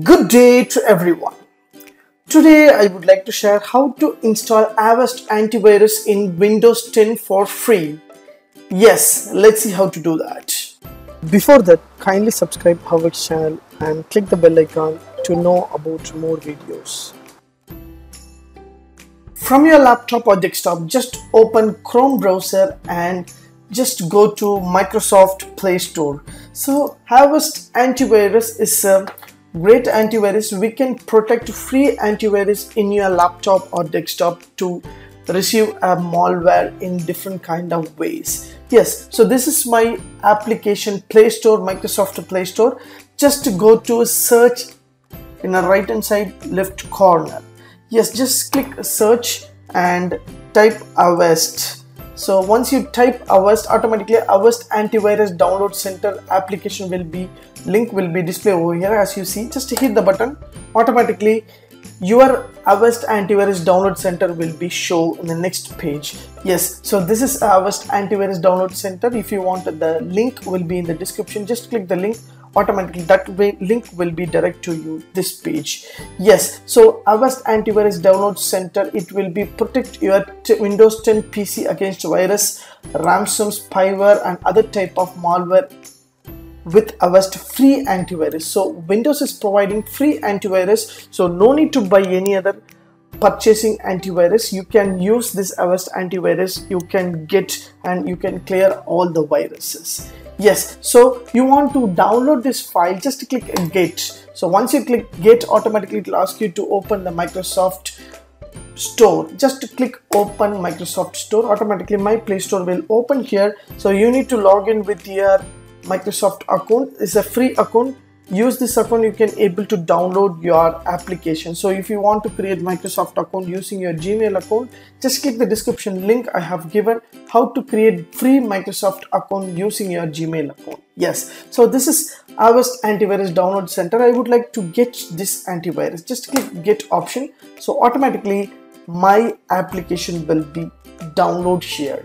Good day to everyone. Today I would like to share how to install Avast antivirus in Windows 10 for free. Yes, let's see how to do that. Before that, kindly subscribe our channel and click the bell icon to know about more videos. From your laptop or desktop, just open Chrome browser and just go to Microsoft Play Store. So Avast antivirus is a great antivirus. We can protect free antivirus in your laptop or desktop to receive a malware in different kind of ways. Yes, so this is my application Play Store, Microsoft Play Store. Just go to search in the right hand side left corner. Yes, just click search and type Avast so once you type Avast, automatically Avast antivirus download center application will be link will be displayed over here as you see. Just hit the button, automatically your Avast antivirus download center will be show in the next page. Yes, so this is Avast antivirus download center. If you want the link will be in the description. Just click the link automatically that link will be direct to you this page. Yes so Avast antivirus download center it will be protect your windows 10 pc against virus ransom spyware and other type of malware with Avast free antivirus. So windows is providing free antivirus so no need to buy any other purchasing antivirus. You can use this Avast antivirus you can get and you can clear all the viruses yes so you want to download this file just click get so once you click get automatically it will ask you to open the microsoft store. Just click open microsoft store. Automatically my play store will open here. So you need to log in with your microsoft account. It's a free account use this account you can able to download your application. So if you want to create microsoft account using your gmail account just click the description link i have given how to create free microsoft account using your gmail account. Yes. So this is Avast antivirus download center. I would like to get this antivirus. Just click get option. So automatically my application will be download here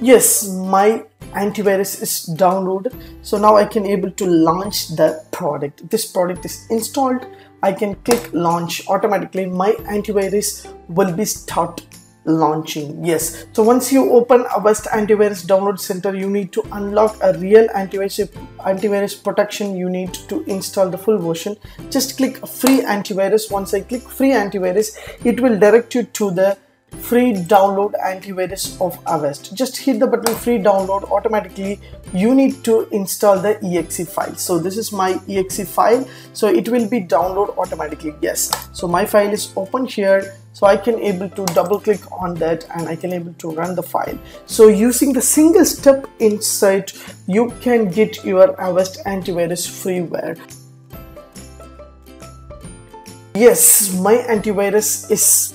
yes my antivirus is downloaded so now I can able to launch the product. This product is installed. I can click launch. Automatically my antivirus will be start launching. Yes. So once you open Avast antivirus download center you need to unlock a real antivirus antivirus protection. You need to install the full version. Just click free antivirus. Once I click free antivirus it will direct you to the free download antivirus of Avast. Just hit the button free download automatically you need to install the exe file. So this is my exe file so it will be download automatically yes. So my file is open here so I can able to double click on that and I can able to run the file. So using the single step inside you can get your Avast antivirus freeware. Yes, my antivirus is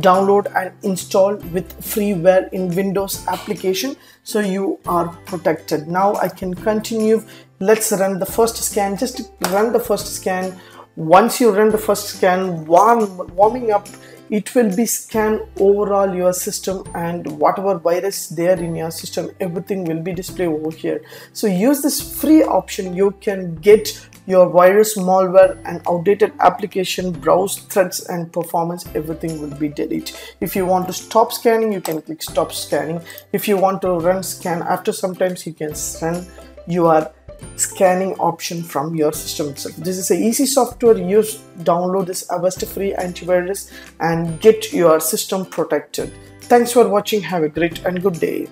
download and install with freeware in Windows application so you are protected. Now I can continue. Let's run the first scan. Just run the first scan. Once you run the first scan, warm, warming up, it will be scan overall your system and whatever virus there in your system, everything will be displayed over here. So use this free option. You can get your virus malware and outdated application browse threads and performance everything will be deleted if you want to stop scanning you can click stop scanning if you want to run scan after sometimes you can run your scanning option from your system itself. This is a easy software. Use download this avast free antivirus and get your system protected. Thanks for watching. Have a great and good day